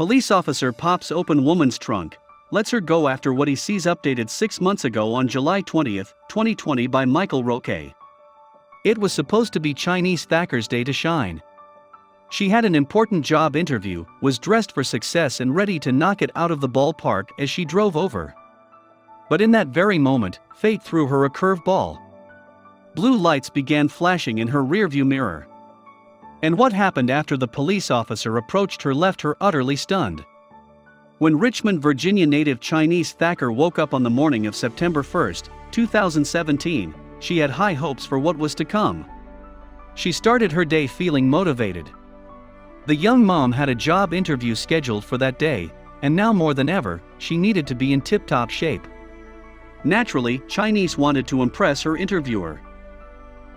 Police officer pops open woman's trunk, lets her go after what he sees updated six months ago on July 20, 2020 by Michael Roque. It was supposed to be Chy-Niece Thacker's day to shine. She had an important job interview, was dressed for success and ready to knock it out of the ballpark as she drove over. But in that very moment, fate threw her a curveball. Blue lights began flashing in her rearview mirror. And what happened after the police officer approached her left her utterly stunned. When Richmond, Virginia native Chy-Niece Thacker woke up on the morning of September 1, 2017, she had high hopes for what was to come. She started her day feeling motivated. The young mom had a job interview scheduled for that day, and now more than ever, she needed to be in tip top shape. Naturally, Chy-Niece wanted to impress her interviewer.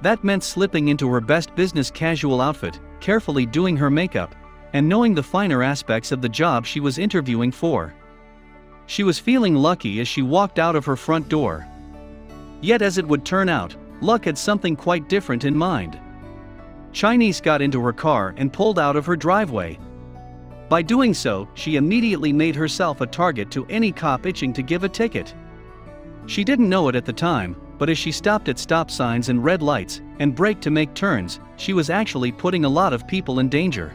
That meant slipping into her best business casual outfit, carefully doing her makeup, and knowing the finer aspects of the job she was interviewing for. She was feeling lucky as she walked out of her front door. Yet, as it would turn out, luck had something quite different in mind. Chy-Niece got into her car and pulled out of her driveway. By doing so, she immediately made herself a target to any cop itching to give a ticket. She didn't know it at the time, but as she stopped at stop signs and red lights and braked to make turns, she was actually putting a lot of people in danger.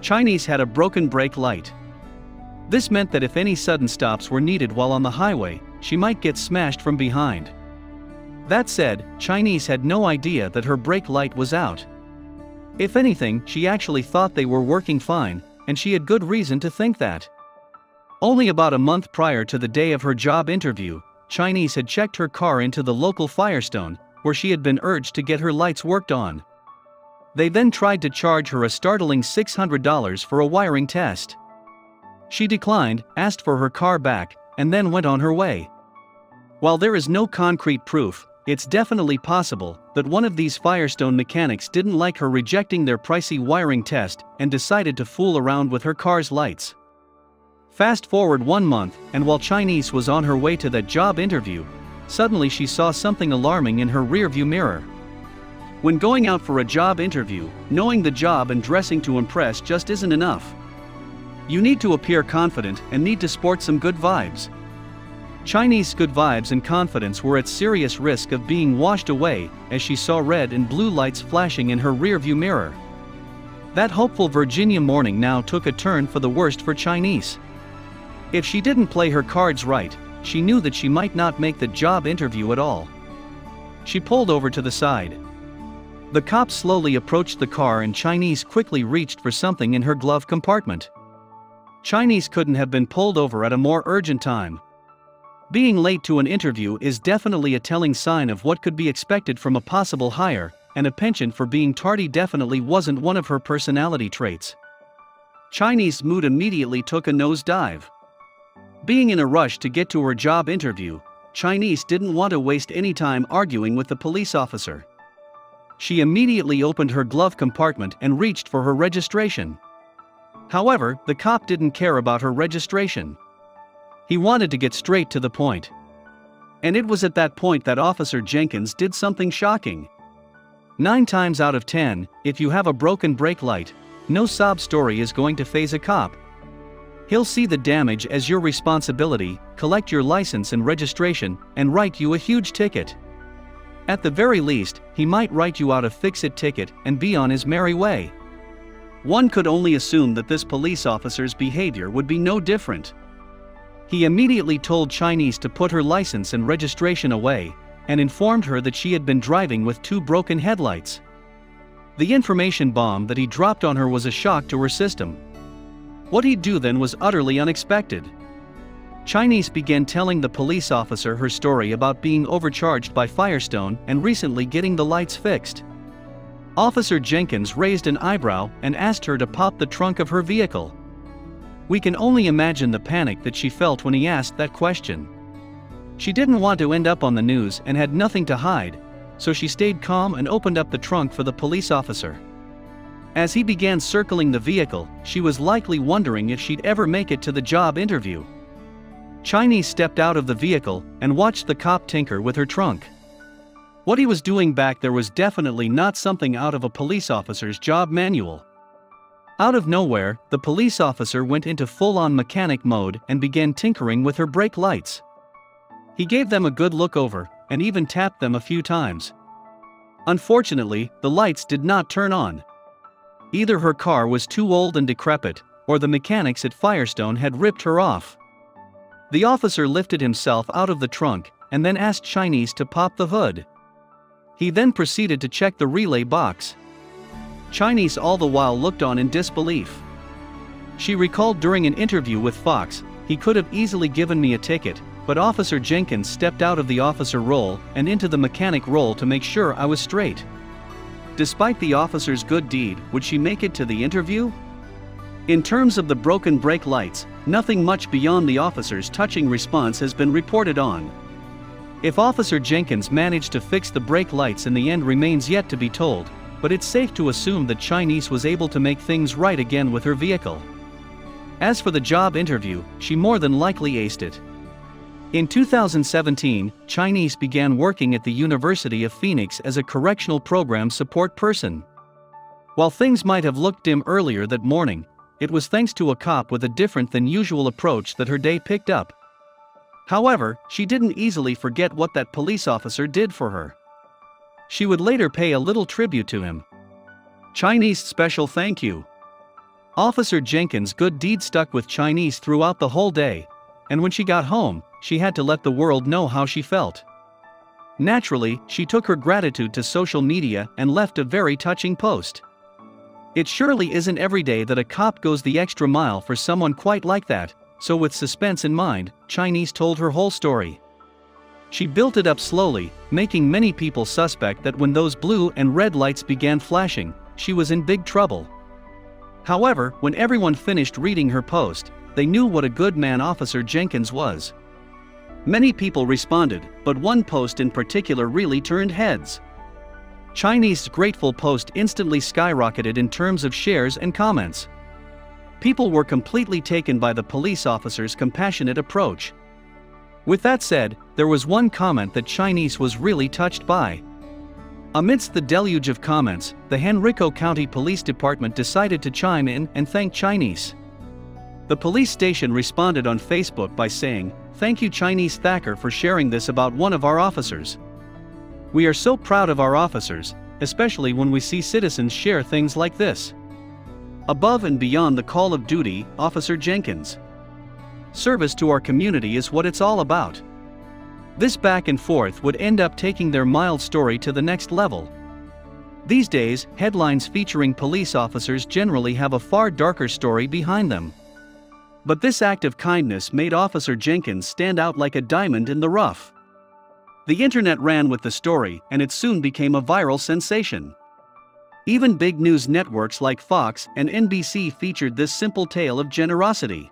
Chy-Niece had a broken brake light. This meant that if any sudden stops were needed while on the highway, she might get smashed from behind. That said, Chy-Niece had no idea that her brake light was out. If anything, she actually thought they were working fine, and she had good reason to think that. Only about a month prior to the day of her job interview, Chy-Niece had checked her car into the local Firestone, where she had been urged to get her lights worked on. They then tried to charge her a startling $600 for a wiring test. She declined, asked for her car back, and then went on her way. While there is no concrete proof, it's definitely possible that one of these Firestone mechanics didn't like her rejecting their pricey wiring test and decided to fool around with her car's lights. Fast forward one month, and while Chy-Niece was on her way to that job interview, suddenly she saw something alarming in her rearview mirror. When going out for a job interview, knowing the job and dressing to impress just isn't enough. You need to appear confident and need to sport some good vibes. Chy-Niece good vibes and confidence were at serious risk of being washed away as she saw red and blue lights flashing in her rearview mirror. That hopeful Virginia morning now took a turn for the worst for Chy-Niece. If she didn't play her cards right, she knew that she might not make the job interview at all. She pulled over to the side. The cop slowly approached the car and Chy-Niece quickly reached for something in her glove compartment. Chy-Niece couldn't have been pulled over at a more urgent time. Being late to an interview is definitely a telling sign of what could be expected from a possible hire, and a penchant for being tardy definitely wasn't one of her personality traits. Chy-Niece mood immediately took a nosedive. Being in a rush to get to her job interview, Chy-Niece didn't want to waste any time arguing with the police officer. She immediately opened her glove compartment and reached for her registration. However, the cop didn't care about her registration. He wanted to get straight to the point. And it was at that point that Officer Jenkins did something shocking. Nine times out of ten, if you have a broken brake light, no sob story is going to phase a cop, He'll see the damage as your responsibility, collect your license and registration, and write you a huge ticket. At the very least, he might write you out a fix-it ticket and be on his merry way. One could only assume that this police officer's behavior would be no different. He immediately told Chy-Niece to put her license and registration away, and informed her that she had been driving with two broken headlights. The information bomb that he dropped on her was a shock to her system, what he'd do then was utterly unexpected. Chy-Niece began telling the police officer her story about being overcharged by Firestone and recently getting the lights fixed. Officer Jenkins raised an eyebrow and asked her to pop the trunk of her vehicle. We can only imagine the panic that she felt when he asked that question. She didn't want to end up on the news and had nothing to hide, so she stayed calm and opened up the trunk for the police officer. As he began circling the vehicle, she was likely wondering if she'd ever make it to the job interview. Chy-Niece stepped out of the vehicle and watched the cop tinker with her trunk. What he was doing back there was definitely not something out of a police officer's job manual. Out of nowhere, the police officer went into full on mechanic mode and began tinkering with her brake lights. He gave them a good look over, and even tapped them a few times. Unfortunately, the lights did not turn on. Either her car was too old and decrepit, or the mechanics at Firestone had ripped her off. The officer lifted himself out of the trunk and then asked Chy-Niece to pop the hood. He then proceeded to check the relay box. Chy-Niece all the while looked on in disbelief. She recalled during an interview with Fox, he could have easily given me a ticket, but Officer Jenkins stepped out of the officer role and into the mechanic role to make sure I was straight. Despite the officer's good deed, would she make it to the interview? In terms of the broken brake lights, nothing much beyond the officer's touching response has been reported on. If Officer Jenkins managed to fix the brake lights in the end remains yet to be told, but it's safe to assume that Chy-Niece was able to make things right again with her vehicle. As for the job interview, she more than likely aced it. In 2017, Chy-Niece began working at the University of Phoenix as a correctional program support person. While things might have looked dim earlier that morning, it was thanks to a cop with a different than usual approach that her day picked up. However, she didn't easily forget what that police officer did for her. She would later pay a little tribute to him. Chy-Niece special thank you. Officer Jenkins' good deed stuck with Chy-Niece throughout the whole day, and when she got home, she had to let the world know how she felt. Naturally, she took her gratitude to social media and left a very touching post. It surely isn't every day that a cop goes the extra mile for someone quite like that, so with suspense in mind, Chy-Niece told her whole story. She built it up slowly, making many people suspect that when those blue and red lights began flashing, she was in big trouble. However, when everyone finished reading her post, they knew what a good man Officer Jenkins was. Many people responded, but one post in particular really turned heads. Chy-Niece's grateful post instantly skyrocketed in terms of shares and comments. People were completely taken by the police officer's compassionate approach. With that said, there was one comment that Chy-Niece was really touched by. Amidst the deluge of comments, the Henrico County Police Department decided to chime in and thank Chy-Niece. The police station responded on Facebook by saying, Thank you Chy-Niece Thacker for sharing this about one of our officers. We are so proud of our officers, especially when we see citizens share things like this. Above and beyond the call of duty, Officer Jenkins. Service to our community is what it's all about. This back and forth would end up taking their mild story to the next level. These days, headlines featuring police officers generally have a far darker story behind them. But this act of kindness made Officer Jenkins stand out like a diamond in the rough. The internet ran with the story and it soon became a viral sensation. Even big news networks like Fox and NBC featured this simple tale of generosity.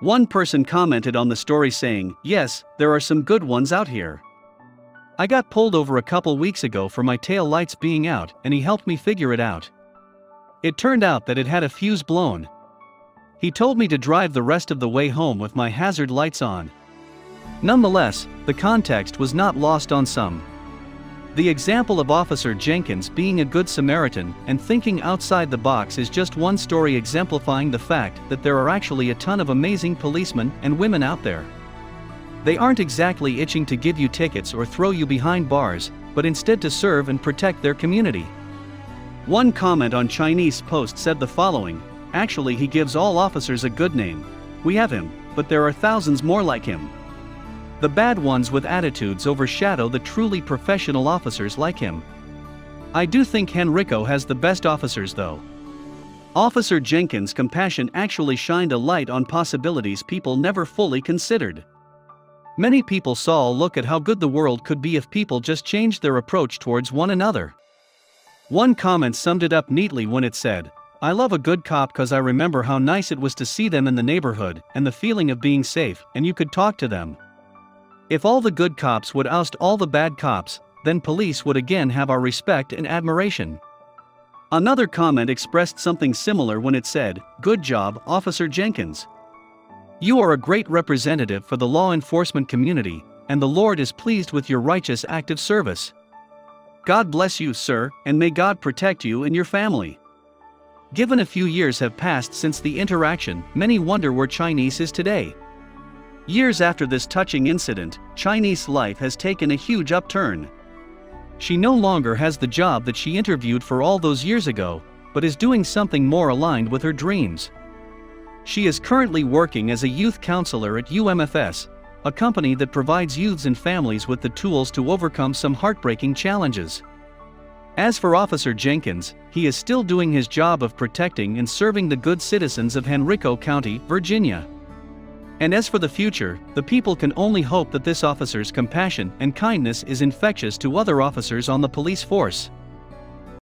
One person commented on the story saying, Yes, there are some good ones out here. I got pulled over a couple weeks ago for my tail lights being out, and he helped me figure it out. It turned out that it had a fuse blown, he told me to drive the rest of the way home with my hazard lights on. Nonetheless, the context was not lost on some. The example of Officer Jenkins being a good Samaritan and thinking outside the box is just one story exemplifying the fact that there are actually a ton of amazing policemen and women out there. They aren't exactly itching to give you tickets or throw you behind bars, but instead to serve and protect their community. One comment on Chy-Niece Post said the following Actually, he gives all officers a good name. We have him, but there are thousands more like him. The bad ones with attitudes overshadow the truly professional officers like him. I do think Henrico has the best officers though. Officer Jenkins' compassion actually shined a light on possibilities people never fully considered. Many people saw a look at how good the world could be if people just changed their approach towards one another. One comment summed it up neatly when it said, I love a good cop cause I remember how nice it was to see them in the neighborhood and the feeling of being safe and you could talk to them. If all the good cops would oust all the bad cops, then police would again have our respect and admiration. Another comment expressed something similar when it said, Good job, Officer Jenkins. You are a great representative for the law enforcement community, and the Lord is pleased with your righteous act of service. God bless you, sir, and may God protect you and your family. Given a few years have passed since the interaction, many wonder where Chy-Niece is today. Years after this touching incident, Chy-Niece life has taken a huge upturn. She no longer has the job that she interviewed for all those years ago, but is doing something more aligned with her dreams. She is currently working as a youth counselor at UMFS, a company that provides youths and families with the tools to overcome some heartbreaking challenges. As for Officer Jenkins, he is still doing his job of protecting and serving the good citizens of Henrico County, Virginia. And as for the future, the people can only hope that this officer's compassion and kindness is infectious to other officers on the police force.